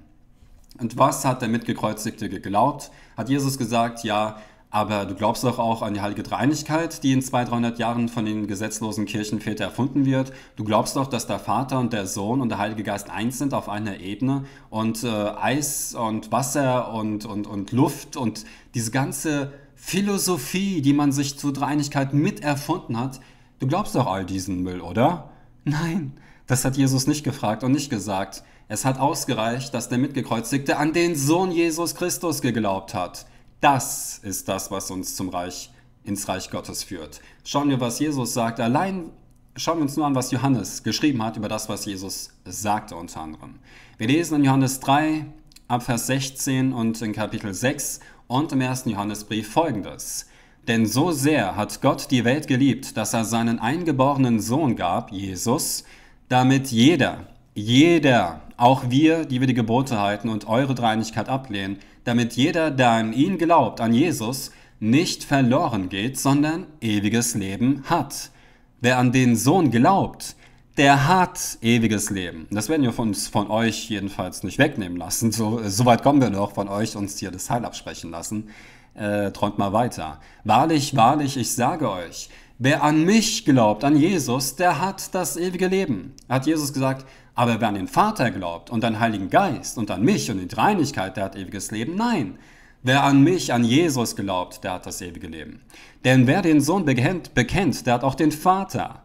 Und was hat der Mitgekreuzigte geglaubt? Hat Jesus gesagt, ja, aber du glaubst doch auch an die heilige Dreieinigkeit, die in 200, 300 Jahren von den gesetzlosen Kirchenvätern erfunden wird. Du glaubst doch, dass der Vater und der Sohn und der Heilige Geist eins sind auf einer Ebene und äh, Eis und Wasser und, und, und Luft und diese ganze Philosophie, die man sich zur Dreieinigkeit mit erfunden hat. Du glaubst doch all diesen Müll, oder? Nein, das hat Jesus nicht gefragt und nicht gesagt. Es hat ausgereicht, dass der Mitgekreuzigte an den Sohn Jesus Christus geglaubt hat. Das ist das, was uns zum Reich, ins Reich Gottes führt. Schauen wir, was Jesus sagt. Allein schauen wir uns nur an, was Johannes geschrieben hat über das, was Jesus sagte unter anderem. Wir lesen in Johannes 3, ab Vers 16 und in Kapitel 6 und im ersten Johannesbrief folgendes. Denn so sehr hat Gott die Welt geliebt, dass er seinen eingeborenen Sohn gab, Jesus, damit jeder, jeder, auch wir, die wir die Gebote halten und eure Dreinigkeit ablehnen, damit jeder, der an ihn glaubt, an Jesus, nicht verloren geht, sondern ewiges Leben hat. Wer an den Sohn glaubt, der hat ewiges Leben. Das werden wir von uns, von euch jedenfalls nicht wegnehmen lassen. So, so weit kommen wir noch von euch, uns hier das Heil absprechen lassen. Äh, träumt mal weiter. Wahrlich, wahrlich, ich sage euch, wer an mich glaubt, an Jesus, der hat das ewige Leben. Hat Jesus gesagt, aber wer an den Vater glaubt und an den Heiligen Geist und an mich und in Dreinigkeit, der hat ewiges Leben. Nein, wer an mich, an Jesus glaubt, der hat das ewige Leben. Denn wer den Sohn bekennt, bekennt der hat auch den Vater.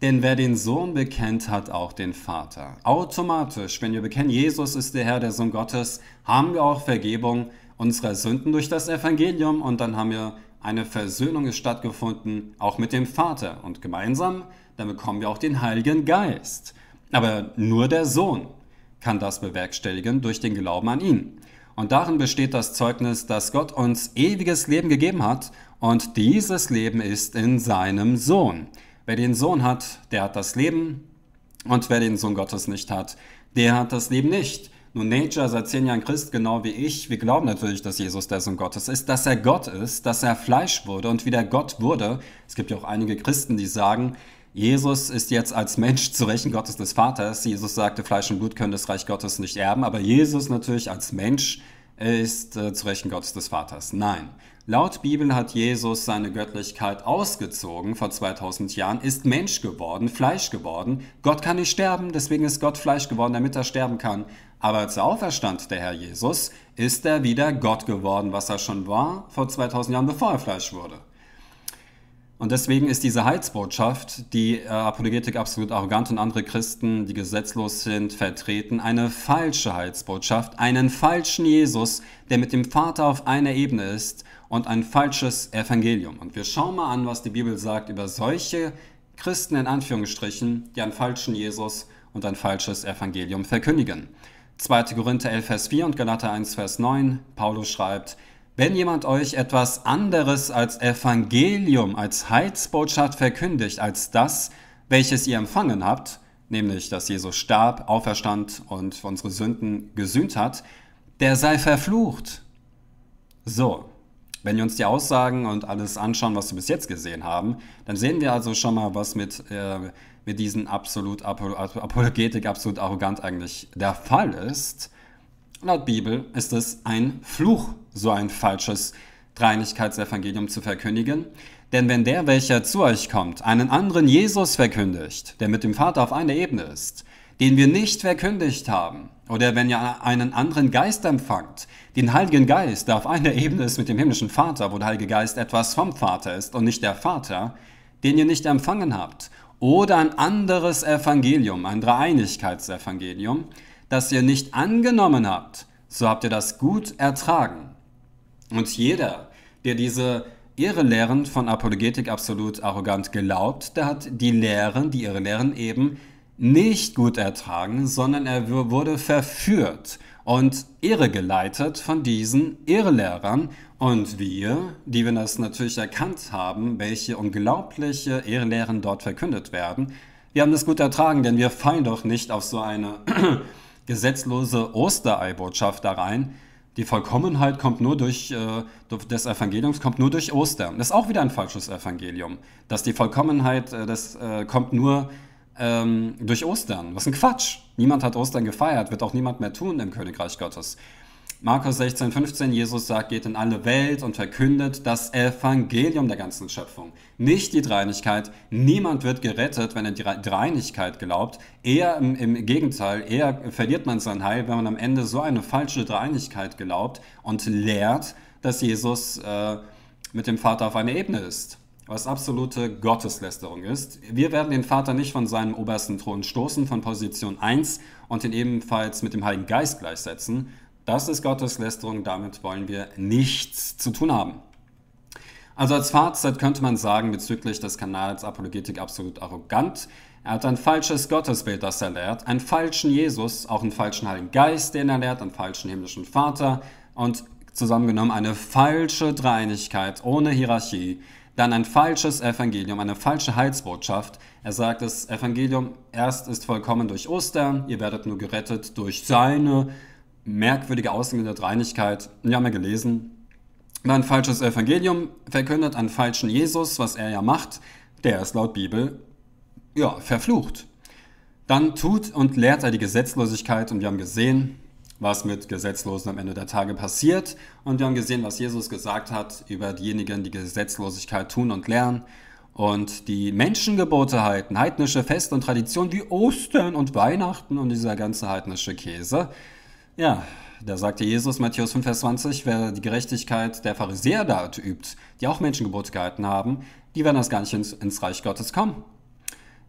Denn wer den Sohn bekennt, hat auch den Vater. Automatisch, wenn wir bekennen, Jesus ist der Herr, der Sohn Gottes, haben wir auch Vergebung unserer Sünden durch das Evangelium und dann haben wir eine Versöhnung ist stattgefunden, auch mit dem Vater. Und gemeinsam, dann bekommen wir auch den Heiligen Geist. Aber nur der Sohn kann das bewerkstelligen durch den Glauben an ihn. Und darin besteht das Zeugnis, dass Gott uns ewiges Leben gegeben hat und dieses Leben ist in seinem Sohn. Wer den Sohn hat, der hat das Leben. Und wer den Sohn Gottes nicht hat, der hat das Leben nicht. Nun, Nature, seit zehn Jahren Christ, genau wie ich, wir glauben natürlich, dass Jesus der Sohn Gottes ist, dass er Gott ist, dass er Fleisch wurde und wieder Gott wurde. Es gibt ja auch einige Christen, die sagen, Jesus ist jetzt als Mensch zu Rechen Gottes des Vaters. Jesus sagte, Fleisch und Blut können das Reich Gottes nicht erben, aber Jesus natürlich als Mensch ist äh, zu Rechen Gottes des Vaters. Nein. Laut Bibel hat Jesus seine Göttlichkeit ausgezogen vor 2000 Jahren, ist Mensch geworden, Fleisch geworden. Gott kann nicht sterben, deswegen ist Gott Fleisch geworden, damit er sterben kann. Aber als er auferstand, der Herr Jesus, ist er wieder Gott geworden, was er schon war vor 2000 Jahren, bevor er Fleisch wurde. Und deswegen ist diese Heilsbotschaft, die äh, Apologetik absolut arrogant und andere Christen, die gesetzlos sind, vertreten, eine falsche Heilsbotschaft, einen falschen Jesus, der mit dem Vater auf einer Ebene ist und ein falsches Evangelium. Und wir schauen mal an, was die Bibel sagt über solche Christen in Anführungsstrichen, die einen falschen Jesus und ein falsches Evangelium verkündigen. 2. Korinther 11, Vers 4 und Galater 1, Vers 9, Paulus schreibt, wenn jemand euch etwas anderes als Evangelium, als Heilsbotschaft verkündigt, als das, welches ihr empfangen habt, nämlich dass Jesus starb, auferstand und unsere Sünden gesühnt hat, der sei verflucht. So, wenn wir uns die Aussagen und alles anschauen, was wir bis jetzt gesehen haben, dann sehen wir also schon mal, was mit, äh, mit diesen absolut Apologetik, absolut arrogant eigentlich der Fall ist. Laut Bibel ist es ein Fluch, so ein falsches Dreinigkeitsevangelium zu verkündigen. Denn wenn der, welcher zu euch kommt, einen anderen Jesus verkündigt, der mit dem Vater auf einer Ebene ist, den wir nicht verkündigt haben, oder wenn ihr einen anderen Geist empfangt, den Heiligen Geist, der auf einer Ebene ist mit dem himmlischen Vater, wo der Heilige Geist etwas vom Vater ist und nicht der Vater, den ihr nicht empfangen habt, oder ein anderes Evangelium, ein Dreieinigkeitsevangelium, das ihr nicht angenommen habt, so habt ihr das gut ertragen. Und jeder, der diese ihre Lehren von Apologetik absolut arrogant glaubt, der hat die Lehren, die ihre Lehren eben nicht gut ertragen, sondern er wurde verführt und irregeleitet von diesen Irrlehrern. Und wir, die wir das natürlich erkannt haben, welche unglaubliche Irrlehren dort verkündet werden, wir haben das gut ertragen, denn wir fallen doch nicht auf so eine gesetzlose Osterei-Botschaft da rein. Die Vollkommenheit kommt nur durch, äh, des Evangeliums kommt nur durch Ostern. Das ist auch wieder ein falsches Evangelium. Dass die Vollkommenheit, äh, das äh, kommt nur ähm, durch Ostern. Was ein Quatsch. Niemand hat Ostern gefeiert, wird auch niemand mehr tun im Königreich Gottes. Markus 16, 15, Jesus sagt, geht in alle Welt und verkündet das Evangelium der ganzen Schöpfung. Nicht die Dreinigkeit. Niemand wird gerettet, wenn er die Dreinigkeit glaubt. Eher im, im Gegenteil, eher verliert man sein Heil, wenn man am Ende so eine falsche Dreinigkeit glaubt und lehrt, dass Jesus äh, mit dem Vater auf einer Ebene ist. was absolute Gotteslästerung ist. Wir werden den Vater nicht von seinem obersten Thron stoßen, von Position 1 und ihn ebenfalls mit dem Heiligen Geist gleichsetzen. Das ist Gotteslästerung, damit wollen wir nichts zu tun haben. Also als Fazit könnte man sagen bezüglich des Kanals Apologetik absolut arrogant. Er hat ein falsches Gottesbild, das er lehrt, einen falschen Jesus, auch einen falschen Heiligen Geist, den er lehrt, einen falschen himmlischen Vater und zusammengenommen eine falsche Dreinigkeit ohne Hierarchie, dann ein falsches Evangelium, eine falsche Heilsbotschaft. Er sagt, das Evangelium erst ist vollkommen durch Ostern, ihr werdet nur gerettet durch seine merkwürdige Auslegung der Dreinigkeit. Wir haben ja gelesen, wer ein falsches Evangelium verkündet, einen falschen Jesus, was er ja macht, der ist laut Bibel, ja, verflucht. Dann tut und lehrt er die Gesetzlosigkeit und wir haben gesehen, was mit Gesetzlosen am Ende der Tage passiert. Und wir haben gesehen, was Jesus gesagt hat über diejenigen, die Gesetzlosigkeit tun und lernen und die Menschengebote halten, heidnische Feste und Traditionen wie Ostern und Weihnachten und dieser ganze heidnische Käse. Ja, da sagte Jesus, Matthäus 5, Vers 20, wer die Gerechtigkeit der Pharisäer dort übt, die auch Menschengebote gehalten haben, die werden das gar nicht ins, ins Reich Gottes kommen.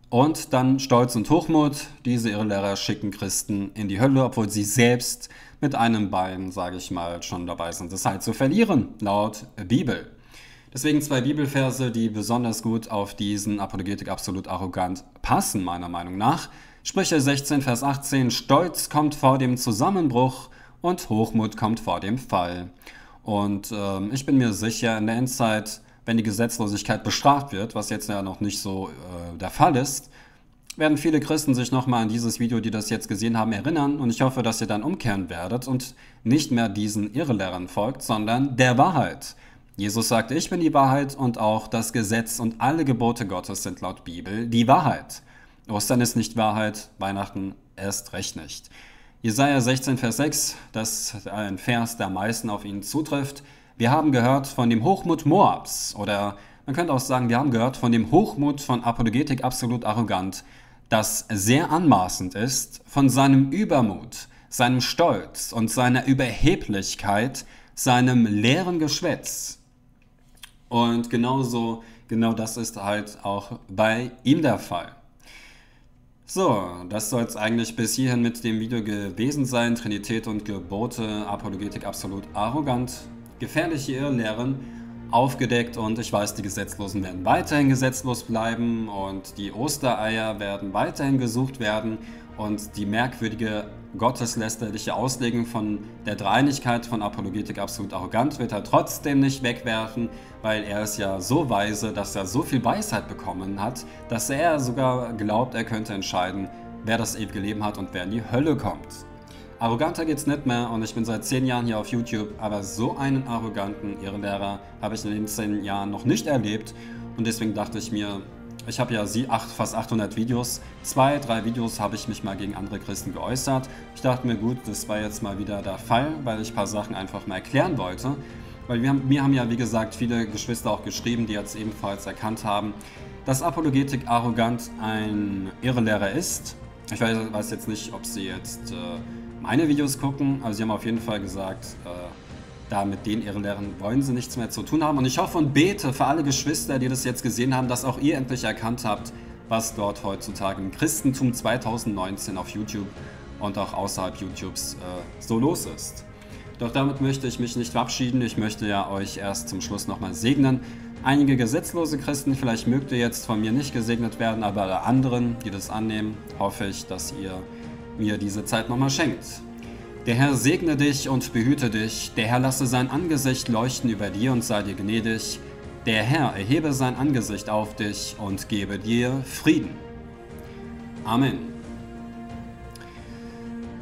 Und dann Stolz und Hochmut. Diese Irrlehrer schicken Christen in die Hölle, obwohl sie selbst mit einem Bein, sage ich mal, schon dabei sind, das Heil zu verlieren, laut Bibel. Deswegen zwei Bibelverse, die besonders gut auf diesen Apologetik absolut arrogant passen, meiner Meinung nach. Sprüche 16, Vers 18, Stolz kommt vor dem Zusammenbruch und Hochmut kommt vor dem Fall. Und ähm, ich bin mir sicher, in der Endzeit wenn die Gesetzlosigkeit bestraft wird, was jetzt ja noch nicht so äh, der Fall ist, werden viele Christen sich nochmal an dieses Video, die das jetzt gesehen haben, erinnern und ich hoffe, dass ihr dann umkehren werdet und nicht mehr diesen Irrelehrern folgt, sondern der Wahrheit. Jesus sagt, ich bin die Wahrheit und auch das Gesetz und alle Gebote Gottes sind laut Bibel die Wahrheit. Ostern ist nicht Wahrheit, Weihnachten erst recht nicht. Jesaja 16, Vers 6, das ist ein Vers, der am meisten auf ihn zutrifft. Wir haben gehört von dem Hochmut Moabs oder man könnte auch sagen, wir haben gehört von dem Hochmut von Apologetik absolut arrogant, das sehr anmaßend ist, von seinem Übermut, seinem Stolz und seiner Überheblichkeit, seinem leeren Geschwätz. Und genauso, genau das ist halt auch bei ihm der Fall. So, das soll es eigentlich bis hierhin mit dem Video gewesen sein. Trinität und Gebote, Apologetik absolut arrogant gefährliche Irrlehren aufgedeckt und ich weiß, die Gesetzlosen werden weiterhin gesetzlos bleiben und die Ostereier werden weiterhin gesucht werden und die merkwürdige gotteslästerliche Auslegung von der Dreinigkeit von Apologetik absolut arrogant wird er trotzdem nicht wegwerfen, weil er ist ja so weise, dass er so viel Weisheit bekommen hat, dass er sogar glaubt, er könnte entscheiden, wer das ewige Leben hat und wer in die Hölle kommt. Arroganter geht's nicht mehr und ich bin seit zehn Jahren hier auf YouTube, aber so einen arroganten Irrlehrer habe ich in den zehn Jahren noch nicht erlebt und deswegen dachte ich mir, ich habe ja sie acht, fast 800 Videos. Zwei, drei Videos habe ich mich mal gegen andere Christen geäußert. Ich dachte mir, gut, das war jetzt mal wieder der Fall, weil ich ein paar Sachen einfach mal erklären wollte. Weil wir haben, mir haben ja, wie gesagt, viele Geschwister auch geschrieben, die jetzt ebenfalls erkannt haben, dass Apologetik arrogant ein Irrlehrer ist. Ich weiß, weiß jetzt nicht, ob sie jetzt... Äh, meine Videos gucken. Also sie haben auf jeden Fall gesagt, äh, da mit den Irrlehren wollen sie nichts mehr zu tun haben. Und ich hoffe und bete für alle Geschwister, die das jetzt gesehen haben, dass auch ihr endlich erkannt habt, was dort heutzutage im Christentum 2019 auf YouTube und auch außerhalb YouTubes äh, so los ist. Doch damit möchte ich mich nicht verabschieden. Ich möchte ja euch erst zum Schluss nochmal segnen. Einige gesetzlose Christen, vielleicht mögt ihr jetzt von mir nicht gesegnet werden, aber alle anderen, die das annehmen, hoffe ich, dass ihr mir diese Zeit nochmal schenkt. Der Herr segne dich und behüte dich, der Herr lasse sein Angesicht leuchten über dir und sei dir gnädig, der Herr erhebe sein Angesicht auf dich und gebe dir Frieden. Amen.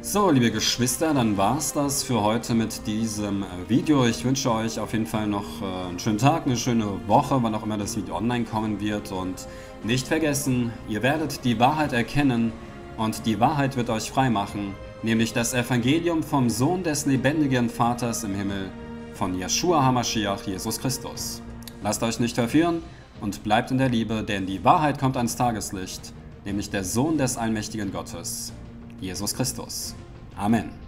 So, liebe Geschwister, dann war es das für heute mit diesem Video. Ich wünsche euch auf jeden Fall noch äh, einen schönen Tag, eine schöne Woche, wann auch immer das Video online kommen wird. Und nicht vergessen, ihr werdet die Wahrheit erkennen, und die Wahrheit wird euch frei machen, nämlich das Evangelium vom Sohn des lebendigen Vaters im Himmel, von Yeshua HaMashiach, Jesus Christus. Lasst euch nicht verführen und bleibt in der Liebe, denn die Wahrheit kommt ans Tageslicht, nämlich der Sohn des allmächtigen Gottes, Jesus Christus. Amen.